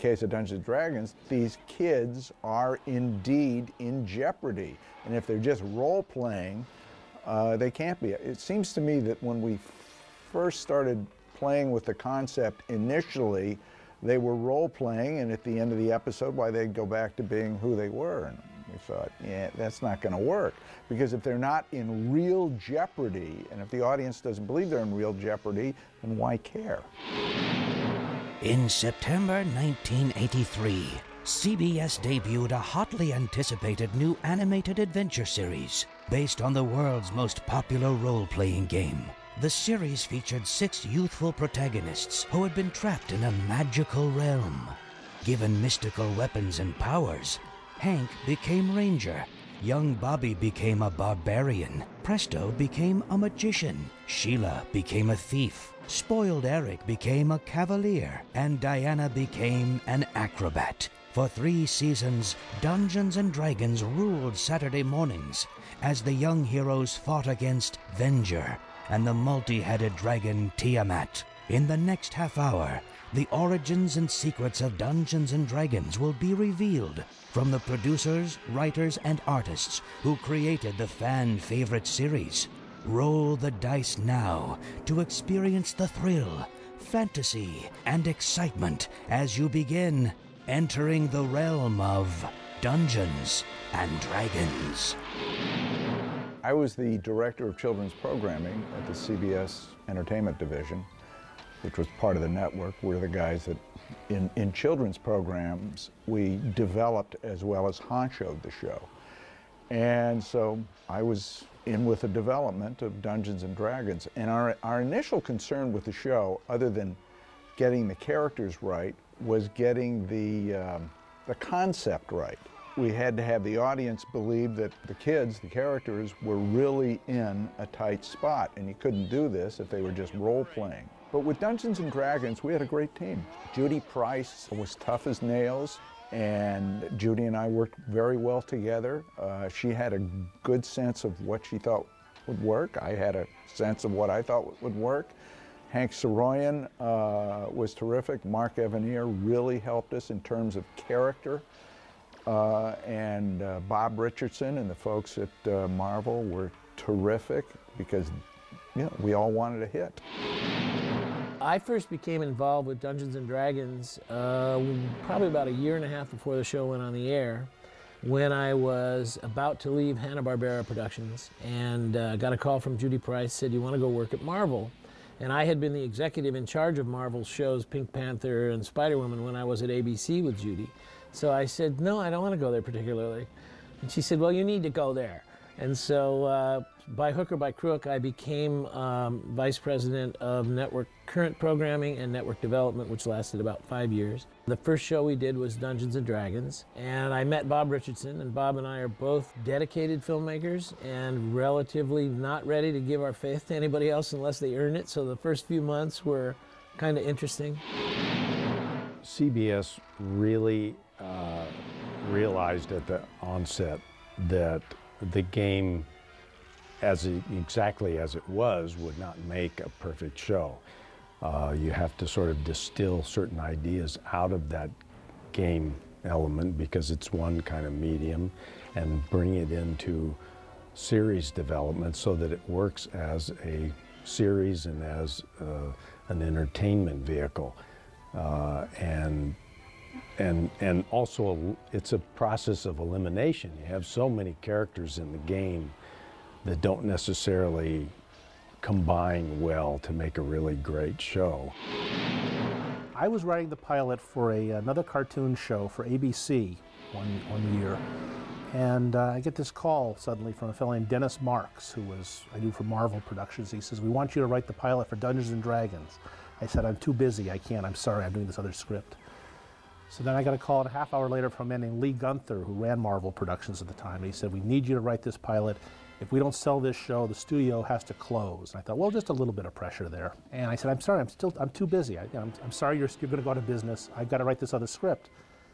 case of Dungeons Dragons, these kids are indeed in jeopardy. And if they're just role playing, uh, they can't be. It seems to me that when we first started playing with the concept initially, they were role playing, and at the end of the episode, why they'd go back to being who they were. And we thought, yeah, that's not going to work. Because if they're not in real jeopardy, and if the audience doesn't believe they're in real jeopardy, then why care? In September 1983, CBS debuted a hotly anticipated new animated adventure series based on the world's most popular role playing game. The series featured six youthful protagonists who had been trapped in a magical realm. Given mystical weapons and powers, Hank became Ranger, young Bobby became a barbarian, Presto became a magician, Sheila became a thief, Spoiled Eric became a cavalier, and Diana became an acrobat. For three seasons, Dungeons and Dragons ruled Saturday mornings as the young heroes fought against Venger and the multi headed dragon Tiamat. In the next half hour, the origins and secrets of Dungeons and Dragons will be revealed from the producers, writers, and artists who created the fan favorite series. Roll the dice now to experience the thrill, fantasy, and excitement as you begin entering the realm of Dungeons and Dragons. I was the director of children's programming at the CBS Entertainment Division, which was part of the network. We're the guys that, in, in children's programs, we developed as well as honchoed the show. And so I was in with the development of Dungeons and Dragons. And our, our initial concern with the show, other than getting the characters right, was getting the, um, the concept right. We had to have the audience believe that the kids, the characters, were really in a tight spot. And you couldn't do this if they were just role playing. But with Dungeons and Dragons, we had a great team. Judy Price was tough as nails and Judy and I worked very well together. Uh, she had a good sense of what she thought would work. I had a sense of what I thought would work. Hank Saroyan uh, was terrific. Mark Evanier really helped us in terms of character. Uh, and uh, Bob Richardson and the folks at uh, Marvel were terrific because you know, we all wanted a hit. I first became involved with Dungeons and Dragons uh, probably about a year and a half before the show went on the air when I was about to leave Hanna-Barbera Productions and uh, got a call from Judy Price, said, you want to go work at Marvel? And I had been the executive in charge of Marvel's shows, Pink Panther and Spider-Woman, when I was at ABC with Judy. So I said, no, I don't want to go there particularly. And she said, well, you need to go there. And so uh, by hook or by crook, I became um, vice president of network current programming and network development, which lasted about five years. The first show we did was Dungeons and Dragons, and I met Bob Richardson, and Bob and I are both dedicated filmmakers and relatively not ready to give our faith to anybody else unless they earn it. So the first few months were kind of interesting. CBS really uh, realized at the onset that the game as it, exactly as it was would not make a perfect show. Uh, you have to sort of distill certain ideas out of that game element because it's one kind of medium and bring it into series development so that it works as a series and as uh, an entertainment vehicle. Uh, and and and also it's a process of elimination. You have so many characters in the game that don't necessarily combine well to make a really great show. I was writing the pilot for a, another cartoon show for ABC one, one year, and uh, I get this call suddenly from a fellow named Dennis Marks, who was I knew for Marvel Productions. He says, "We want you to write the pilot for Dungeons and Dragons." I said, "I'm too busy. I can't. I'm sorry. I'm doing this other script." So then I got a call a half hour later from a man named Lee Gunther, who ran Marvel Productions at the time. And He said, "We need you to write this pilot if we don't sell this show, the studio has to close. And I thought, well, just a little bit of pressure there. And I said, I'm sorry, I'm still, I'm too busy. I, am sorry you're, you're going to go out of business. I've got to write this other script.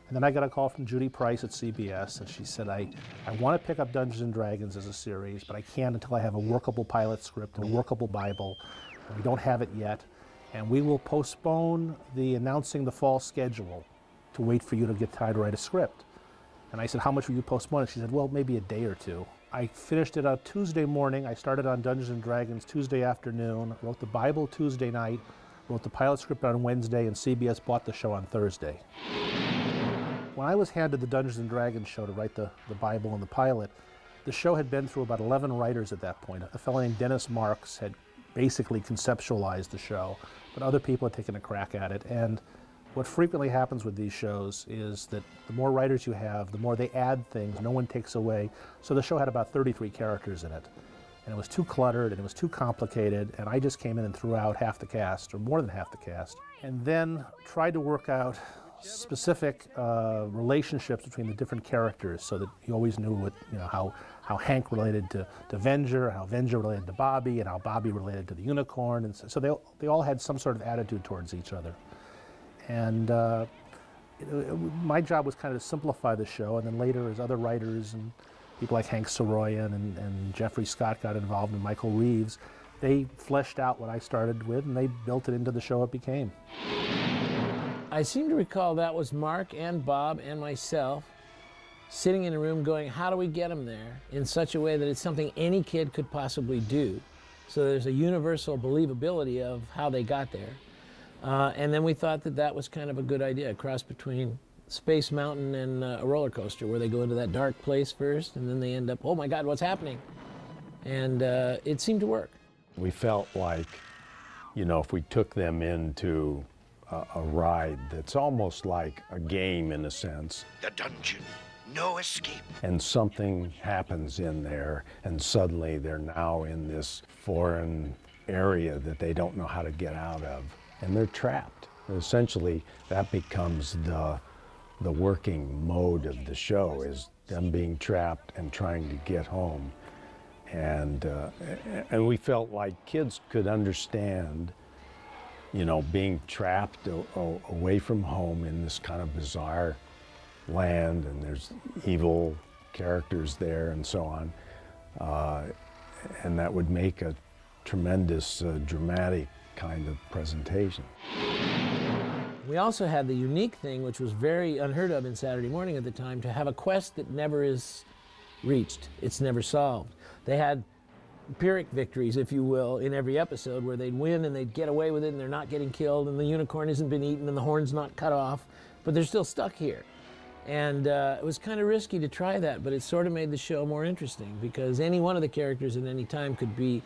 And then I got a call from Judy Price at CBS, and she said, I, I want to pick up Dungeons and Dragons as a series, but I can't until I have a workable pilot script, a workable Bible. We don't have it yet. And we will postpone the announcing the fall schedule to wait for you to get time to write a script. And I said, how much will you postpone it? She said, well, maybe a day or two. I finished it on Tuesday morning. I started on Dungeons and Dragons Tuesday afternoon, wrote the Bible Tuesday night, wrote the pilot script on Wednesday, and CBS bought the show on Thursday. When I was handed the Dungeons and Dragons show to write the, the Bible and the pilot, the show had been through about 11 writers at that point. A fellow named Dennis Marks had basically conceptualized the show, but other people had taken a crack at it. And what frequently happens with these shows is that the more writers you have, the more they add things, no one takes away. So the show had about 33 characters in it. And it was too cluttered and it was too complicated, and I just came in and threw out half the cast, or more than half the cast, and then tried to work out specific uh, relationships between the different characters so that you always knew what, you know, how, how Hank related to, to Venger, how Venger related to Bobby, and how Bobby related to the unicorn. And so, so they, they all had some sort of attitude towards each other. And uh, my job was kind of to simplify the show, and then later as other writers and people like Hank Saroyan and, and Jeffrey Scott got involved and Michael Reaves, they fleshed out what I started with and they built it into the show it became. I seem to recall that was Mark and Bob and myself sitting in a room going, how do we get them there in such a way that it's something any kid could possibly do? So there's a universal believability of how they got there. Uh, and then we thought that that was kind of a good idea, a cross between Space Mountain and uh, a roller coaster, where they go into that dark place first, and then they end up, oh my God, what's happening? And uh, it seemed to work. We felt like, you know, if we took them into a, a ride that's almost like a game in a sense. The dungeon, no escape. And something happens in there, and suddenly they're now in this foreign area that they don't know how to get out of, and they're trapped. Essentially, that becomes the the working mode of the show is them being trapped and trying to get home. And, uh, and we felt like kids could understand, you know, being trapped away from home in this kind of bizarre land and there's evil characters there and so on. Uh, and that would make a tremendous uh, dramatic kind of presentation. We also had the unique thing, which was very unheard of in Saturday morning at the time, to have a quest that never is reached. It's never solved. They had Pyrrhic victories, if you will, in every episode where they'd win and they'd get away with it and they're not getting killed and the unicorn hasn't been eaten and the horn's not cut off, but they're still stuck here. And uh, it was kind of risky to try that, but it sort of made the show more interesting because any one of the characters at any time could be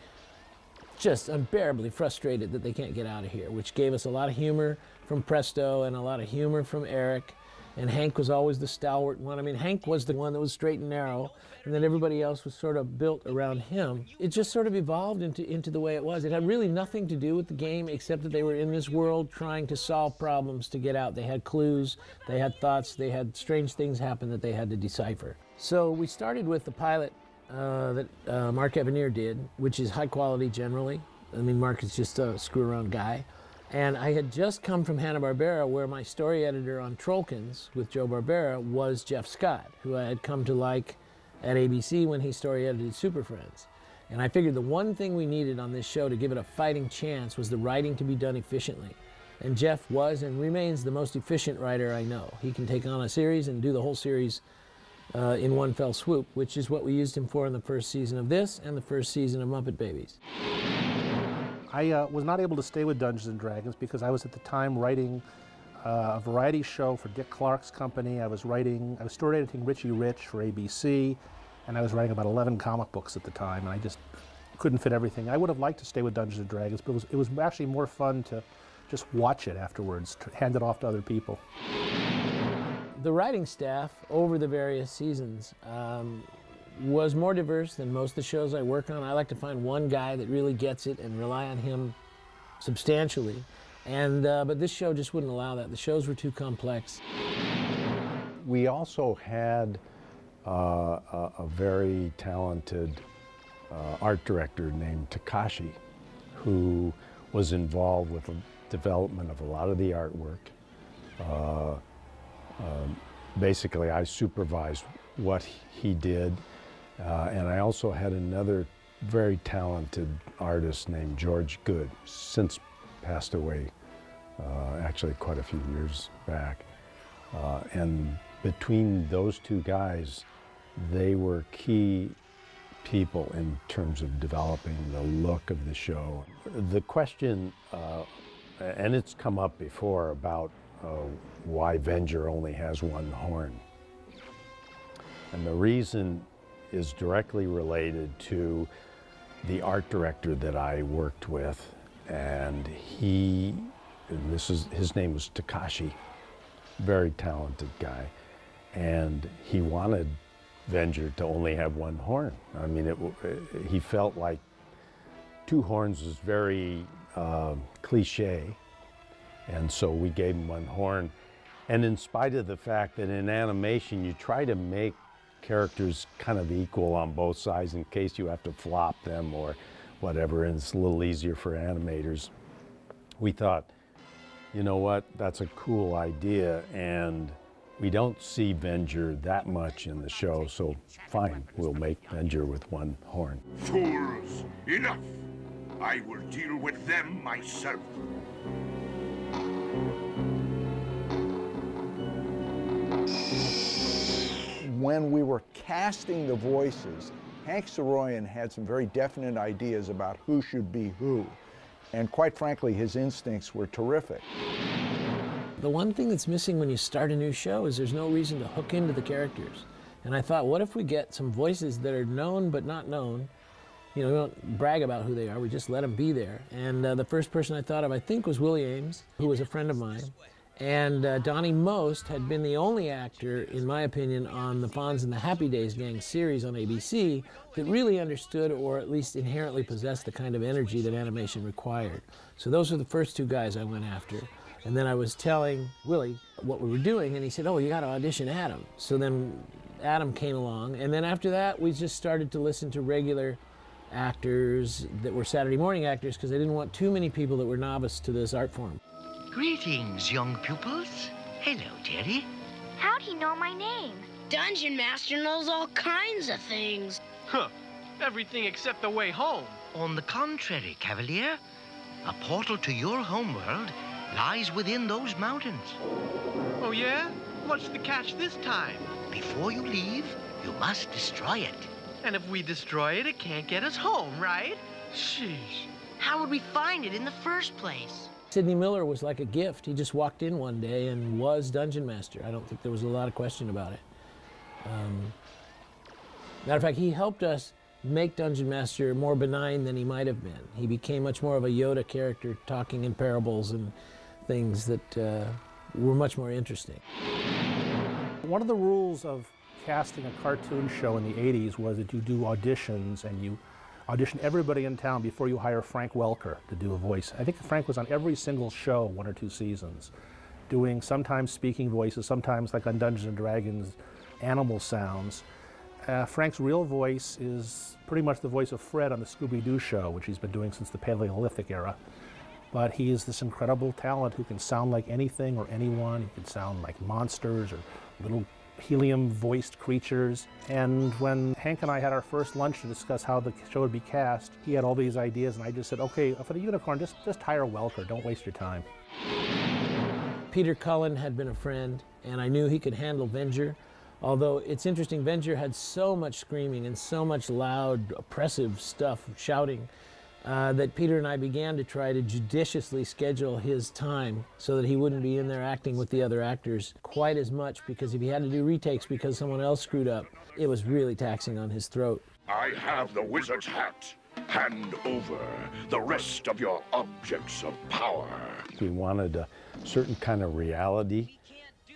just unbearably frustrated that they can't get out of here, which gave us a lot of humor from Presto and a lot of humor from Eric. And Hank was always the stalwart one. I mean, Hank was the one that was straight and narrow, and then everybody else was sort of built around him. It just sort of evolved into, into the way it was. It had really nothing to do with the game except that they were in this world trying to solve problems to get out. They had clues, they had thoughts, they had strange things happen that they had to decipher. So we started with the pilot uh, that uh, Mark Evanier did, which is high quality generally. I mean, Mark is just a screw around guy. And I had just come from Hanna-Barbera where my story editor on Trollkins with Joe Barbera was Jeff Scott, who I had come to like at ABC when he story edited Super Friends. And I figured the one thing we needed on this show to give it a fighting chance was the writing to be done efficiently. And Jeff was and remains the most efficient writer I know. He can take on a series and do the whole series uh, in one fell swoop, which is what we used him for in the first season of this and the first season of Muppet Babies. I uh, was not able to stay with Dungeons and Dragons because I was at the time writing uh, a variety show for Dick Clark's company. I was writing, I was story editing Richie Rich for ABC, and I was writing about 11 comic books at the time, and I just couldn't fit everything. I would have liked to stay with Dungeons and Dragons, but it was, it was actually more fun to just watch it afterwards, hand it off to other people the writing staff over the various seasons um, was more diverse than most of the shows I work on. I like to find one guy that really gets it and rely on him substantially. And uh, but this show just wouldn't allow that. The shows were too complex. We also had uh, a, a, very talented uh, art director named Takashi, who was involved with the development of a lot of the artwork. Um, basically, I supervised what he did, uh, and I also had another very talented artist named George Good, since passed away, uh, actually quite a few years back. Uh, and between those two guys, they were key people in terms of developing the look of the show. The question, uh, and it's come up before about why Venger only has one horn. And the reason is directly related to the art director that I worked with. And he, and this is, his name was Takashi, very talented guy. And he wanted Venger to only have one horn. I mean, it, he felt like two horns was very uh, cliche. And so we gave him one horn. And in spite of the fact that in animation you try to make characters kind of equal on both sides in case you have to flop them or whatever, and it's a little easier for animators. We thought, you know what, that's a cool idea, and we don't see Venger that much in the show, so fine, we'll make Venger with one horn. Fools! Enough! I will deal with them myself. When we were casting the voices, Hank Saroyan had some very definite ideas about who should be who. And quite frankly, his instincts were terrific. The one thing that's missing when you start a new show is there's no reason to hook into the characters. And I thought, what if we get some voices that are known but not known? You know, we don't brag about who they are, we just let them be there. And uh, the first person I thought of, I think, was Willie Aames, who was a friend of mine. And uh, Donnie Most had been the only actor, in my opinion, on the Fonz and the Happy Days Gang series on ABC that really understood or at least inherently possessed the kind of energy that animation required. So those were the first two guys I went after. And then I was telling Willie what we were doing, and he said, Oh, you got to audition Adam. So then Adam came along, and then after that, we just started to listen to regular actors that were Saturday morning actors because I didn't want too many people that were novice to this art form. Greetings, young pupils. Hello, dearie. How'd he know my name? Dungeon Master knows all kinds of things. Huh. Everything except the way home. On the contrary, Cavalier, a portal to your homeworld lies within those mountains. Oh, yeah? What's the catch this time? Before you leave, you must destroy it. And if we destroy it, it can't get us home, right? Sheesh. How would we find it in the first place? Sidney Miller was like a gift. He just walked in one day and was Dungeon Master. I don't think there was a lot of question about it. Um, matter of fact, he helped us make Dungeon Master more benign than he might have been. He became much more of a Yoda character, talking in parables and things that uh, were much more interesting. One of the rules of casting a cartoon show in the 80s was that you do auditions and you audition everybody in town before you hire Frank Welker to do a voice. I think Frank was on every single show, one or two seasons, doing sometimes speaking voices, sometimes like on Dungeons and Dragons, animal sounds. Uh, Frank's real voice is pretty much the voice of Fred on the Scooby-Doo show, which he's been doing since the Paleolithic era. But he is this incredible talent who can sound like anything or anyone. He can sound like monsters or little helium-voiced creatures. And when Hank and I had our first lunch to discuss how the show would be cast, he had all these ideas, and I just said, okay, for the unicorn, just, just hire Welker. Don't waste your time. Peter Cullen had been a friend, and I knew he could handle Venger. Although it's interesting, Venger had so much screaming and so much loud, oppressive stuff, shouting, uh, that Peter and I began to try to judiciously schedule his time so that he wouldn't be in there acting with the other actors quite as much because if he had to do retakes because someone else screwed up, it was really taxing on his throat. I have the wizard's hat. Hand over the rest of your objects of power. We wanted a certain kind of reality.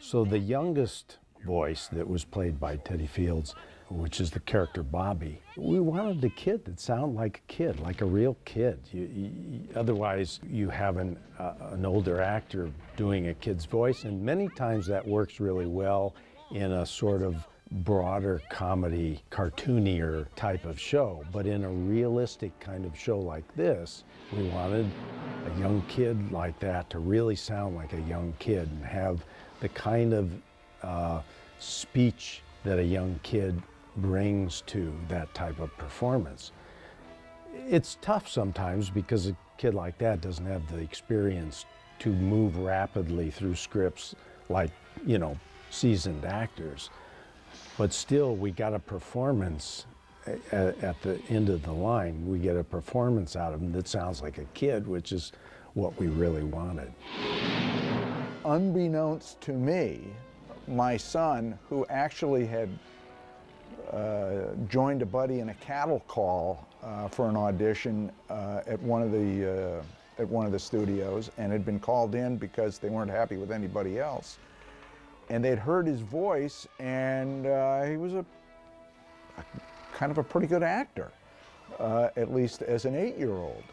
So the youngest voice that was played by Teddy Fields which is the character Bobby. We wanted a kid that sounded like a kid, like a real kid. You, you, otherwise, you have an, uh, an older actor doing a kid's voice, and many times that works really well in a sort of broader comedy, cartoonier type of show. But in a realistic kind of show like this, we wanted a young kid like that to really sound like a young kid and have the kind of uh, speech that a young kid brings to that type of performance. It's tough sometimes because a kid like that doesn't have the experience to move rapidly through scripts like, you know, seasoned actors. But still, we got a performance at, at the end of the line. We get a performance out of him that sounds like a kid, which is what we really wanted. Unbeknownst to me, my son, who actually had uh, joined a buddy in a cattle call uh, for an audition uh, at one of the uh, at one of the studios, and had been called in because they weren't happy with anybody else. And they'd heard his voice, and uh, he was a, a, kind of a pretty good actor, at least as an eight-year-old.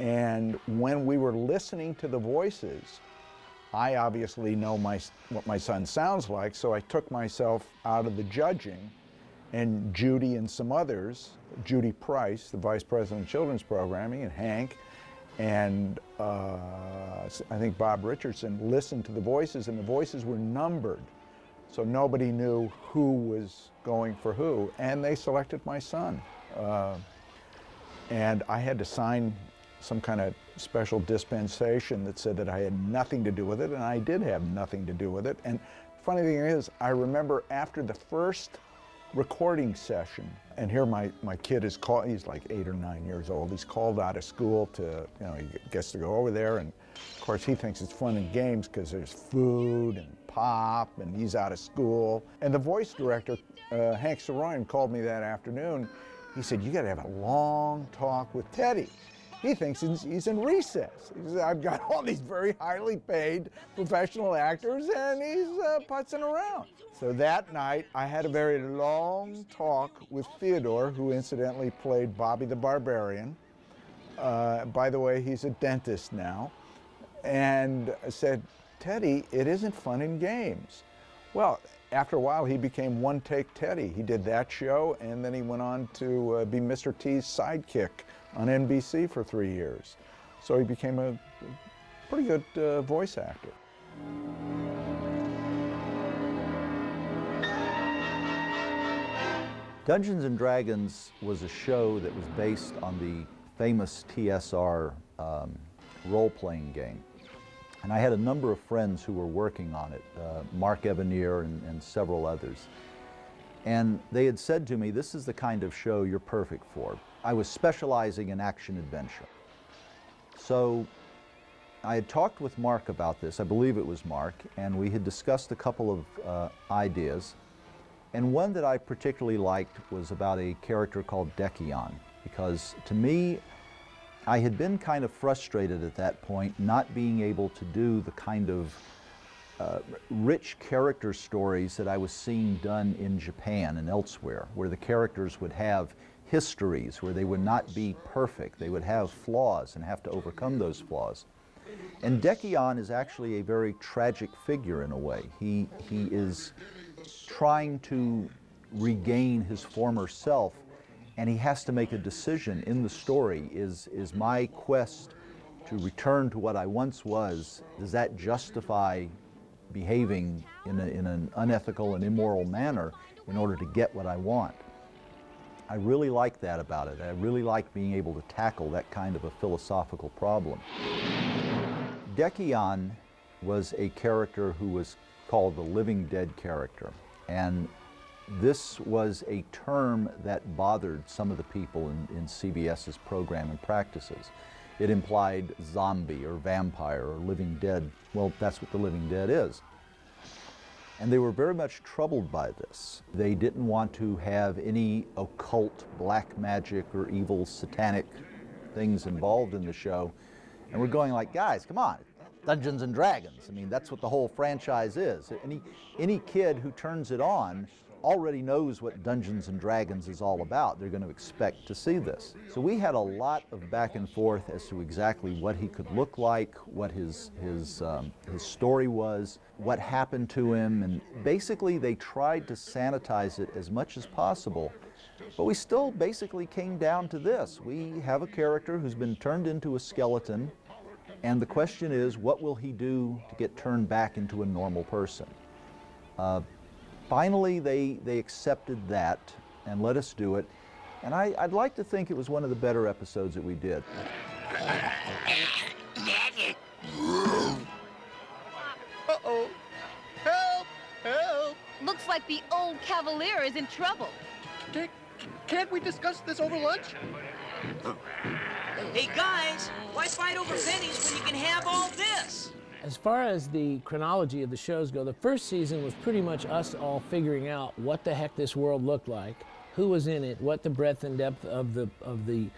And when we were listening to the voices, I obviously know my, what my son sounds like, so I took myself out of the judging and Judy and some others, Judy Price, the Vice President of Children's Programming, and Hank, and uh, I think Bob Richardson listened to the voices, and the voices were numbered. So nobody knew who was going for who, and they selected my son. Uh, and I had to sign some kind of special dispensation that said that I had nothing to do with it, and I did have nothing to do with it. And funny thing is, I remember after the first recording session. And here my, my kid is called, he's like eight or nine years old. He's called out of school to, you know, he gets to go over there. And of course he thinks it's fun and games because there's food and pop and he's out of school. And the voice director, uh, Hank Saroyan, called me that afternoon. He said, you got to have a long talk with Teddy. He thinks he's in recess. He says, I've got all these very highly paid professional actors and he's uh, putzing around. So that night, I had a very long talk with Theodore, who incidentally played Bobby the Barbarian. Uh, by the way, he's a dentist now. And I said, Teddy, it isn't fun in games. Well, after a while, he became One Take Teddy. He did that show, and then he went on to uh, be Mr. T's sidekick on NBC for three years. So he became a pretty good uh, voice actor. Dungeons and Dragons was a show that was based on the famous TSR um, role-playing game. And I had a number of friends who were working on it, uh, Mark Evanier and, and several others. And they had said to me, this is the kind of show you're perfect for. I was specializing in action adventure. So I had talked with Mark about this, I believe it was Mark, and we had discussed a couple of uh, ideas. And one that I particularly liked was about a character called Dekion, because to me, I had been kind of frustrated at that point not being able to do the kind of uh, rich character stories that I was seeing done in Japan and elsewhere, where the characters would have histories where they would not be perfect. They would have flaws and have to overcome those flaws. And Dekion is actually a very tragic figure in a way. He, he is trying to regain his former self and he has to make a decision in the story. Is, is my quest to return to what I once was, does that justify behaving in, a, in an unethical and immoral manner in order to get what I want? I really like that about it. I really like being able to tackle that kind of a philosophical problem. Dekion was a character who was called the living dead character. And this was a term that bothered some of the people in, in CBS's program and practices. It implied zombie or vampire or living dead. Well, that's what the living dead is. And they were very much troubled by this. They didn't want to have any occult, black magic, or evil satanic things involved in the show. And we're going like, guys, come on, Dungeons and Dragons. I mean, that's what the whole franchise is. Any, any kid who turns it on already knows what Dungeons and Dragons is all about. They're going to expect to see this. So we had a lot of back and forth as to exactly what he could look like, what his, his, um, his story was, what happened to him, and basically they tried to sanitize it as much as possible. But we still basically came down to this. We have a character who's been turned into a skeleton, and the question is, what will he do to get turned back into a normal person? Uh, finally, they, they accepted that and let us do it. And I, would like to think it was one of the better episodes that we did. Uh-oh. Help! Help! Looks like the old cavalier is in trouble. Can't, can't we discuss this over lunch? Hey, guys, why fight over pennies when you can have all this? As far as the chronology of the shows go, the first season was pretty much us all figuring out what the heck this world looked like, who was in it, what the breadth and depth of the of the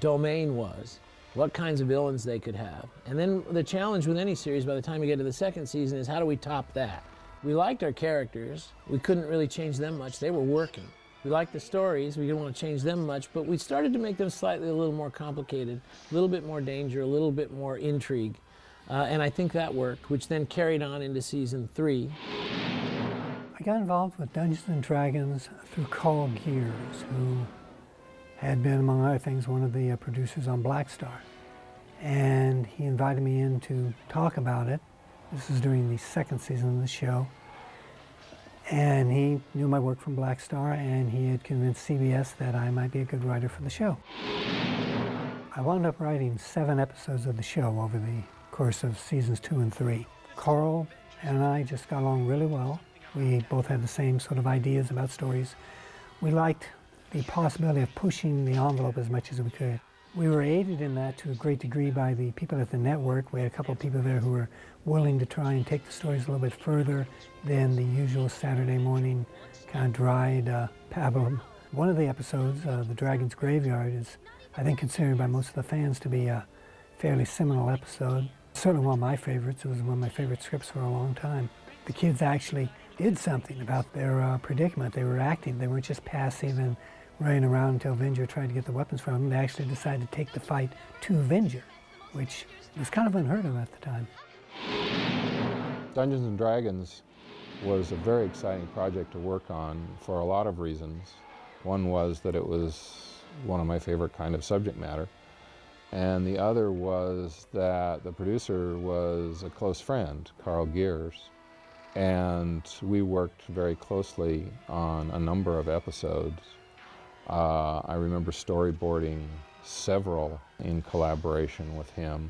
domain was, what kinds of villains they could have. And then the challenge with any series by the time you get to the second season is how do we top that? We liked our characters. We couldn't really change them much. They were working. We liked the stories. We didn't want to change them much, but we started to make them slightly a little more complicated, a little bit more danger, a little bit more intrigue. Uh, and I think that worked, which then carried on into season three. I got involved with Dungeons and Dragons through Karl Geurs, who had been, among other things, one of the uh, producers on Blackstar. And he invited me in to talk about it. This was during the second season of the show. And he knew my work from Blackstar, and he had convinced CBS that I might be a good writer for the show. I wound up writing seven episodes of the show over the course of seasons two and three. Karl and I just got along really well. We both had the same sort of ideas about stories. We liked the possibility of pushing the envelope as much as we could. We were aided in that to a great degree by the people at the network. We had a couple of people there who were willing to try and take the stories a little bit further than the usual Saturday morning kind of dried uh, pablum. One of the episodes, uh, The Dragon's Graveyard, is I think considered by most of the fans to be a fairly seminal episode. Certainly one of my favorites. It was one of my favorite scripts for a long time. The kids actually did something about their uh, predicament. They were acting. They weren't just passive and running around until Venger tried to get the weapons from them. They actually decided to take the fight to Venger, which was kind of unheard of at the time. Dungeons and Dragons was a very exciting project to work on for a lot of reasons. One was that it was one of my favorite kind of subject matter. And the other was that the producer was a close friend, Karl Geurs. And we worked very closely on a number of episodes. Uh, I remember storyboarding several in collaboration with him.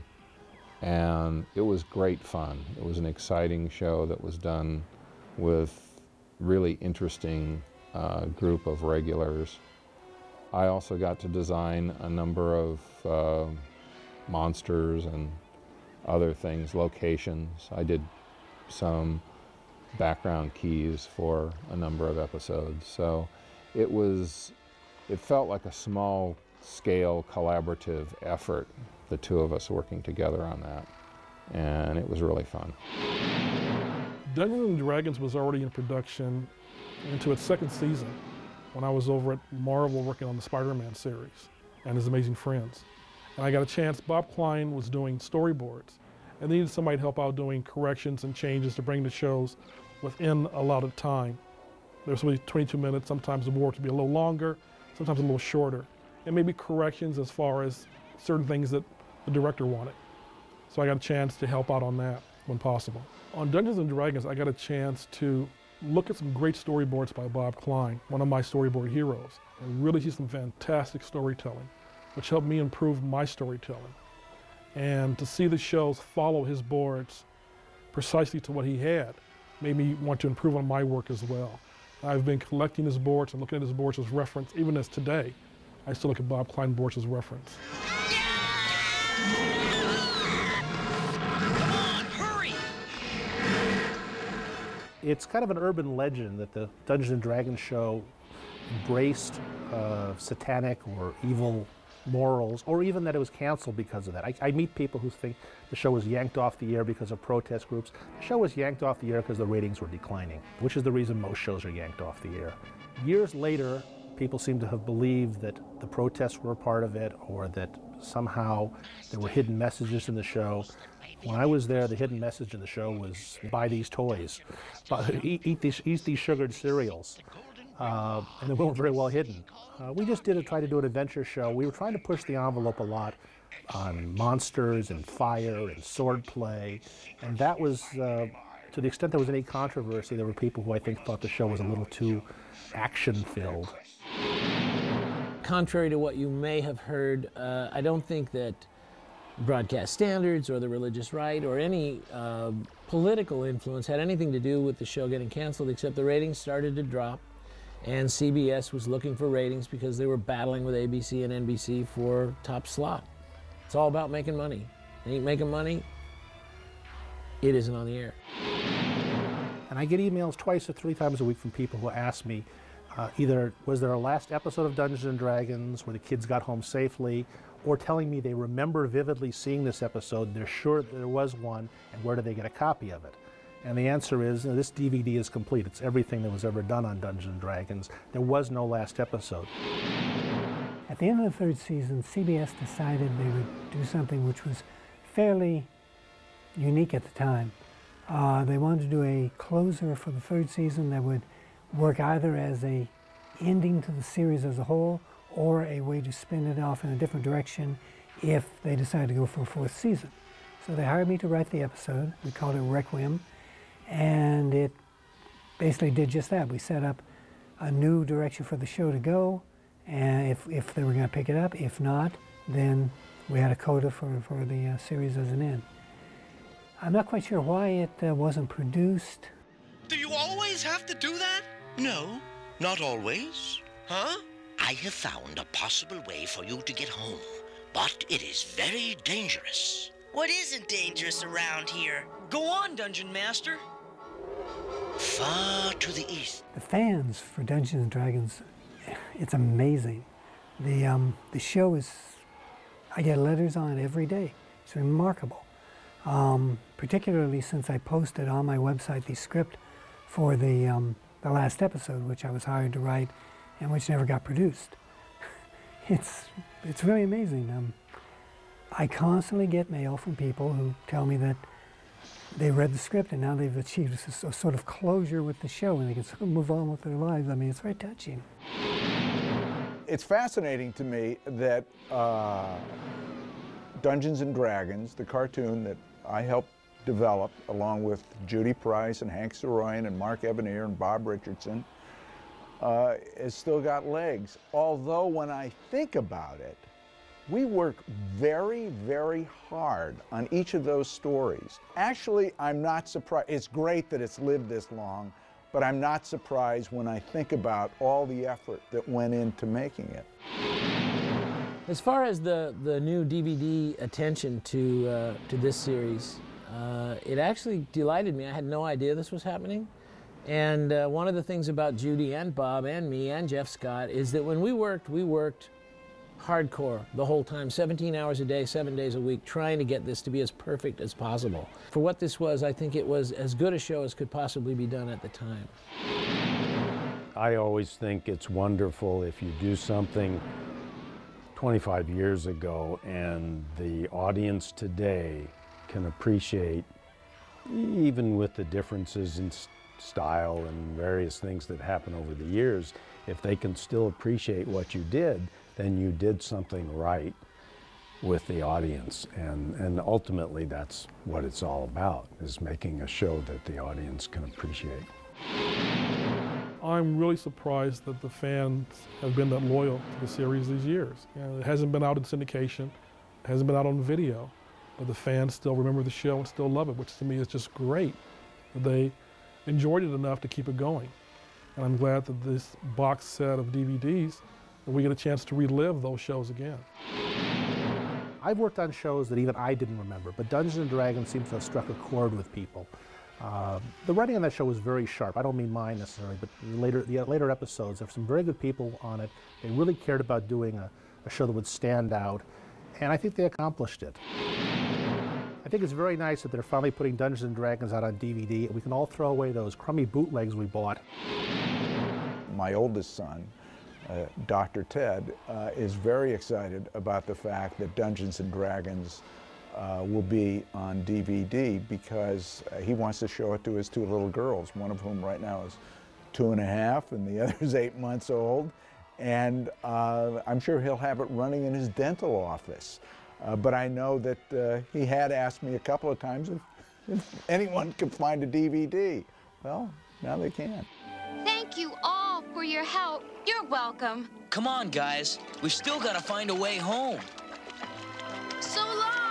And it was great fun. It was an exciting show that was done with really interesting uh, group of regulars. I also got to design a number of uh, monsters and other things, locations. I did some background keys for a number of episodes. So it was, it felt like a small scale collaborative effort, the two of us working together on that. And it was really fun. Dungeons and Dragons was already in production into its second season when I was over at Marvel working on the Spider-Man series and His Amazing Friends. And I got a chance, Bob Klein was doing storyboards and they needed somebody to help out doing corrections and changes to bring the shows within a lot of time. There was only 22 minutes, sometimes the work would be a little longer, sometimes a little shorter. And maybe corrections as far as certain things that the director wanted. So I got a chance to help out on that when possible. On Dungeons and Dragons, I got a chance to look at some great storyboards by Bob Klein, one of my storyboard heroes, and really see some fantastic storytelling, which helped me improve my storytelling. And to see the shows follow his boards precisely to what he had made me want to improve on my work as well. I've been collecting his boards and looking at his boards as reference, even as today, I still look at Bob Klein boards as reference. It's kind of an urban legend that the Dungeons and Dragons show embraced uh, satanic or evil morals, or even that it was canceled because of that. I, I, meet people who think the show was yanked off the air because of protest groups. The show was yanked off the air because the ratings were declining, which is the reason most shows are yanked off the air. Years later, people seem to have believed that the protests were a part of it, or that somehow there were hidden messages in the show. When I was there, the hidden message of the show was buy these toys, buy, eat, eat, these, eat these sugared cereals. Uh, and they weren't very well hidden. Uh, we just did a, try to do an adventure show. We were trying to push the envelope a lot on monsters and fire and swordplay, and that was, uh, to the extent there was any controversy, there were people who I think thought the show was a little too action-filled. Contrary to what you may have heard, uh, I don't think that broadcast standards or the religious right or any uh, political influence had anything to do with the show getting canceled, except the ratings started to drop, and CBS was looking for ratings because they were battling with ABC and NBC for top slot. It's all about making money. Ain't making money, it isn't on the air. And I get emails twice or three times a week from people who ask me uh, either was there a last episode of Dungeons and Dragons where the kids got home safely, or telling me they remember vividly seeing this episode, they're sure there was one, and where do they get a copy of it? And the answer is this DVD is complete. It's everything that was ever done on Dungeons and Dragons. There was no last episode. At the end of the third season, CBS decided they would do something which was fairly unique at the time. Uh, they wanted to do a closer for the third season that would work either as a ending to the series as a whole or a way to spin it off in a different direction if they decide to go for a fourth season. So they hired me to write the episode. We called it Requiem, and it basically did just that. We set up a new direction for the show to go, and if, if they were going to pick it up. If not, then we had a coda for, for the uh, series as an end. I'm not quite sure why it uh, wasn't produced. Do you always have to do that? No, not always. Huh? I have found a possible way for you to get home, but it is very dangerous. What isn't dangerous around here? Go on, Dungeon Master. Far to the east. The fans for Dungeons and Dragons, it's amazing. The um, the show is, I get letters on it every day. It's remarkable. Um, particularly since I posted on my website the script for the um, the last episode, which I was hired to write and which never got produced. It's, it's really amazing. Um, I constantly get mail from people who tell me that they read the script and now they've achieved a, sort of closure with the show and they can sort of move on with their lives. I mean, it's very touching. It's fascinating to me that uh, Dungeons and Dragons, the cartoon that I helped develop along with Judy Price and Hank Saroyan and Mark Evanier and Bob Richardson, uh, has still got legs. Although when I think about it, we work very, very hard on each of those stories. Actually, I'm not surprised. It's great that it's lived this long, but I'm not surprised when I think about all the effort that went into making it. As far as the, the new DVD attention to, uh, to this series, uh, it actually delighted me. I had no idea this was happening. And uh, one of the things about Judy and Bob and me and Jeff Scott is that when we worked, we worked hardcore the whole time, 17 hours a day, seven days a week, trying to get this to be as perfect as possible. For what this was, I think it was as good a show as could possibly be done at the time. I always think it's wonderful if you do something 25 years ago and the audience today can appreciate, even with the differences in style and various things that happen over the years, if they can still appreciate what you did, then you did something right with the audience. And, and ultimately, that's what it's all about, is making a show that the audience can appreciate. I'm really surprised that the fans have been that loyal to the series these years. You know, it hasn't been out in syndication, it hasn't been out on video, but the fans still remember the show and still love it, which to me is just great. They enjoyed it enough to keep it going. And I'm glad that this box set of DVDs, we get a chance to relive those shows again. I've worked on shows that even I didn't remember, but Dungeons and Dragons seems to have struck a chord with people. Uh, the writing on that show was very sharp. I don't mean mine necessarily, but later, the later episodes, there were some very good people on it. They really cared about doing a, a show that would stand out, and I think they accomplished it. I think it's very nice that they're finally putting Dungeons and Dragons out on DVD. and We can all throw away those crummy bootlegs we bought. My oldest son, uh, Dr. Ted, uh, is very excited about the fact that Dungeons and Dragons uh, will be on DVD because uh, he wants to show it to his two little girls, one of whom right now is two and a half and the other is eight months old. And uh, I'm sure he'll have it running in his dental office. Uh, but I know that uh, he had asked me a couple of times if, if anyone could find a DVD. Well, now they can. Thank you all for your help. You're welcome. Come on, guys. We've still got to find a way home. So long.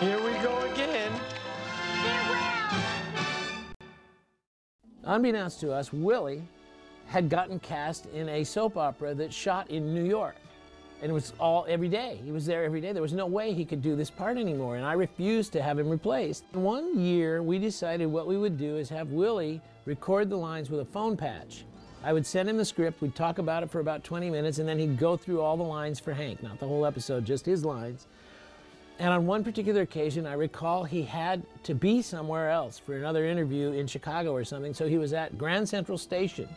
Here we go again. Farewell. Unbeknownst to us, Willie had gotten cast in a soap opera that shot in New York. And it was all every day. He was there every day. There was no way he could do this part anymore. And I refused to have him replaced. One year, we decided what we would do is have Willie record the lines with a phone patch. I would send him the script, we'd talk about it for about 20 minutes, and then he'd go through all the lines for Hank. Not the whole episode, just his lines. And on one particular occasion, I recall he had to be somewhere else for another interview in Chicago or something, so he was at Grand Central Station.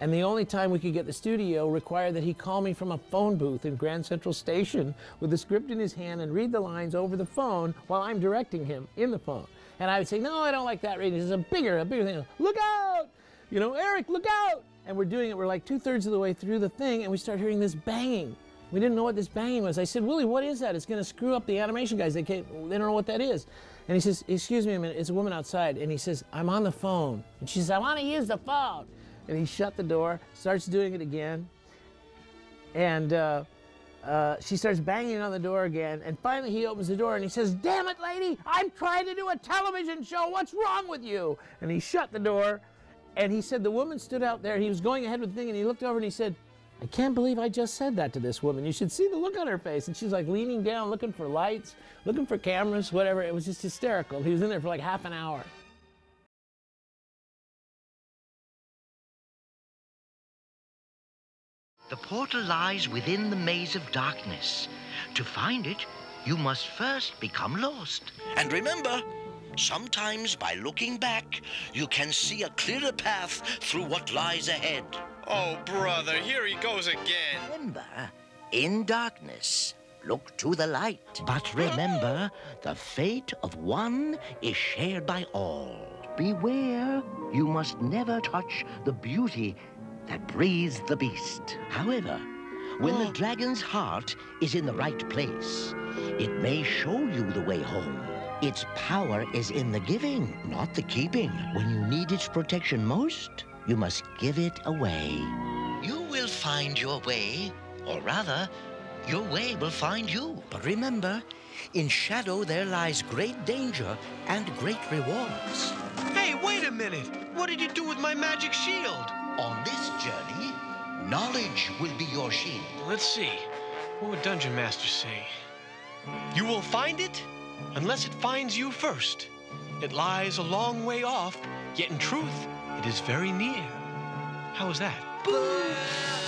And the only time we could get the studio required that he call me from a phone booth in Grand Central Station with the script in his hand and read the lines over the phone while I'm directing him in the phone. And I would say, No, I don't like that reading. Is a bigger, a bigger thing. Look out! You know, Eric, look out! And we're doing it. We're like two thirds of the way through the thing, and we start hearing this banging. We didn't know what this banging was. I said, Willie, what is that? It's going to screw up the animation guys. They can't, they don't know what that is. And he says, excuse me a minute, it's a woman outside. And he says, I'm on the phone. And she says, I want to use the phone. And he shut the door, starts doing it again. And uh, uh, she starts banging on the door again. And finally he opens the door and he says, damn it, lady, I'm trying to do a television show. What's wrong with you? And he shut the door. And he said, the woman stood out there. He was going ahead with the thing and he looked over and he said, I can't believe I just said that to this woman. You should see the look on her face. And she's like leaning down, looking for lights, looking for cameras, whatever. It was just hysterical. He was in there for like half an hour. The portal lies within the maze of darkness. To find it, you must first become lost. And remember, sometimes by looking back, you can see a clearer path through what lies ahead. Oh, brother, here he goes again. Remember, in darkness, look to the light. But remember, the fate of one is shared by all. Beware, you must never touch the beauty that breathes the beast. However, when the oh. dragon's heart is in the right place, it may show you the way home. Its power is in the giving, not the keeping. When you need its protection most, you must give it away. You will find your way, or rather, your way will find you. But remember, in shadow there lies great danger and great rewards. Hey, wait a minute! What did you do with my magic shield? On this journey, knowledge will be your shield. Let's see. What would Dungeon Master say? You will find it unless it finds you first. It lies a long way off, yet in truth, it is very near. How is that? Boo!